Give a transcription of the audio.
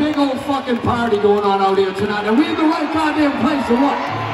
big old fucking party going on out here tonight, and we're in the right goddamn place to what?